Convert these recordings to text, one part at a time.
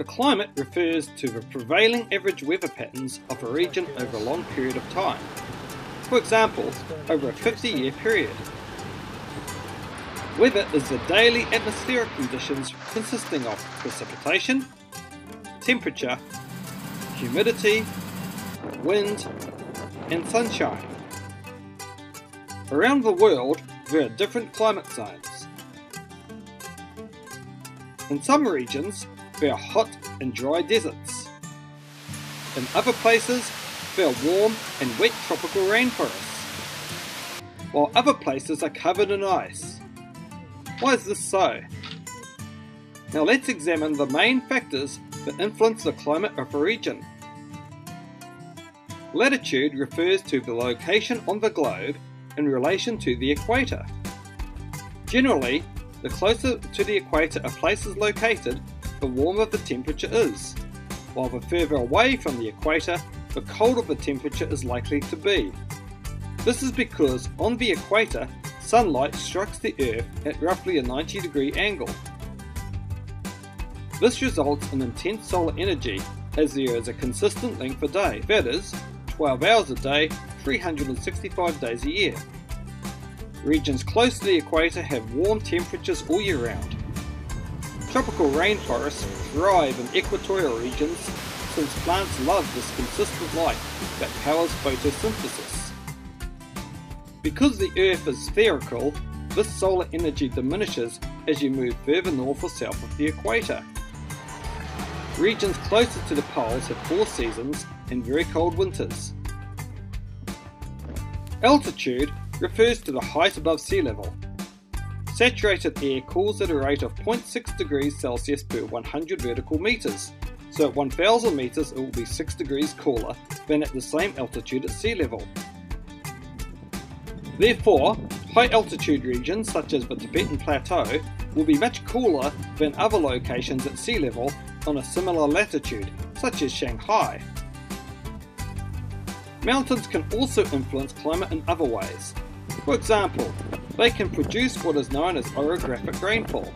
The climate refers to the prevailing average weather patterns of a region over a long period of time. For example, over a 50 year period. Weather is the daily atmospheric conditions consisting of precipitation, temperature, humidity, wind, and sunshine. Around the world, there are different climate zones. In some regions, there hot and dry deserts. In other places, there are warm and wet tropical rainforests, while other places are covered in ice. Why is this so? Now let's examine the main factors that influence the climate of a region. Latitude refers to the location on the globe in relation to the equator. Generally, the closer to the equator a place is located, the warmer the temperature is, while the further away from the equator, the colder the temperature is likely to be. This is because on the equator, sunlight strikes the Earth at roughly a 90 degree angle. This results in intense solar energy as there is a consistent length of day, that is, 12 hours a day, 365 days a year. Regions close to the equator have warm temperatures all year round. Tropical rainforests thrive in equatorial regions since plants love this consistent light that powers photosynthesis. Because the Earth is spherical, this solar energy diminishes as you move further north or south of the equator. Regions closer to the poles have four seasons and very cold winters. Altitude refers to the height above sea level. Saturated air cools at a rate of 0.6 degrees Celsius per 100 vertical meters, so at 1000 meters it will be 6 degrees cooler than at the same altitude at sea level. Therefore, high altitude regions such as the Tibetan Plateau will be much cooler than other locations at sea level on a similar latitude, such as Shanghai. Mountains can also influence climate in other ways. For example, they can produce what is known as orographic rainfall.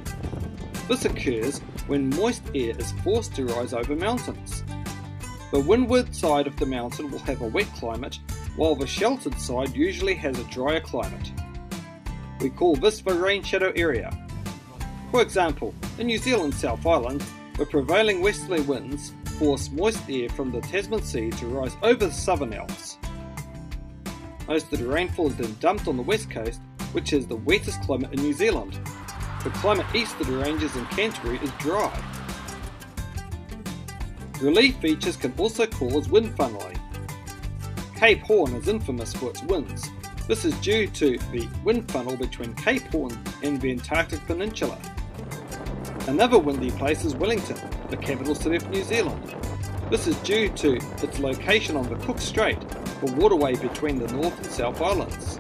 This occurs when moist air is forced to rise over mountains. The windward side of the mountain will have a wet climate, while the sheltered side usually has a drier climate. We call this the rain shadow area. For example, in New Zealand's South Island, the prevailing westerly winds force moist air from the Tasman Sea to rise over the Southern Alps. Most of the rainfall is then dumped on the west coast, which has the wettest climate in New Zealand. The climate east of the ranges in Canterbury is dry. Relief features can also cause wind funneling. Cape Horn is infamous for its winds. This is due to the wind funnel between Cape Horn and the Antarctic Peninsula. Another windy place is Wellington, the capital city of New Zealand. This is due to its location on the Cook Strait, the waterway between the North and South Islands.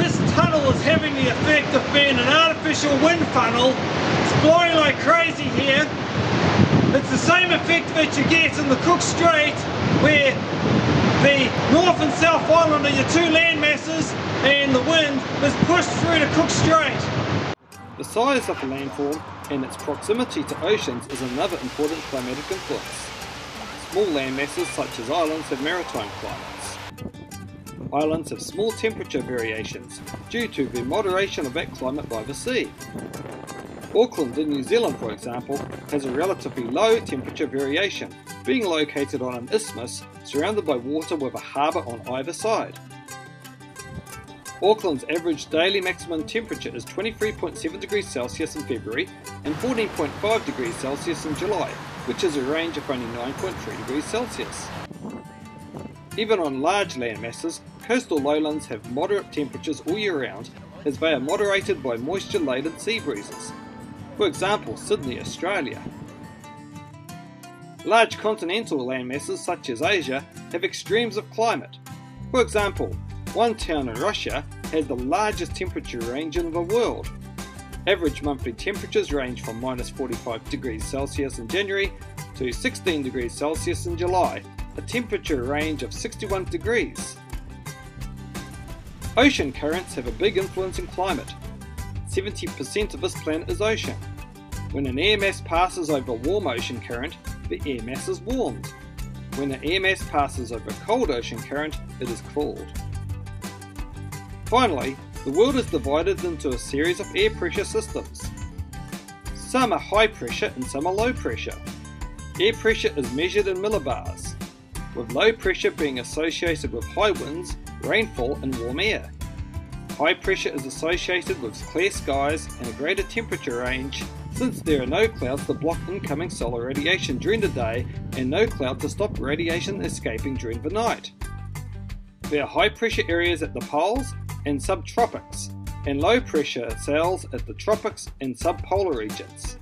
This tunnel is having the effect of being an artificial wind funnel. It's blowing like crazy here. It's the same effect that you get in the Cook Strait where the North and South Island are your two land masses and the wind is pushed through the Cook Strait. The size of the landform and its proximity to oceans is another important climatic influence. Small land masses such as islands have maritime climates. Islands have small temperature variations due to the moderation of that climate by the sea. Auckland in New Zealand, for example, has a relatively low temperature variation, being located on an isthmus surrounded by water with a harbour on either side. Auckland's average daily maximum temperature is 23.7 degrees Celsius in February and 14.5 degrees Celsius in July, which is a range of only 9.3 degrees Celsius. Even on large land masses, coastal lowlands have moderate temperatures all year round as they are moderated by moisture-laden sea breezes. For example, Sydney, Australia. Large continental landmasses such as Asia have extremes of climate. For example, one town in Russia has the largest temperature range in the world. Average monthly temperatures range from minus 45 degrees Celsius in January to 16 degrees Celsius in July, a temperature range of 61 degrees. Ocean currents have a big influence in climate. 70% of this planet is ocean. When an air mass passes over a warm ocean current, the air mass is warmed. When an air mass passes over a cold ocean current, it is cooled. Finally, the world is divided into a series of air pressure systems. Some are high pressure and some are low pressure. Air pressure is measured in millibars, with low pressure being associated with high winds, rainfall, and warm air. High pressure is associated with clear skies and a greater temperature range since there are no clouds to block incoming solar radiation during the day and no cloud to stop radiation escaping during the night. There are high pressure areas at the poles and subtropics, and low pressure cells at the tropics and subpolar regions.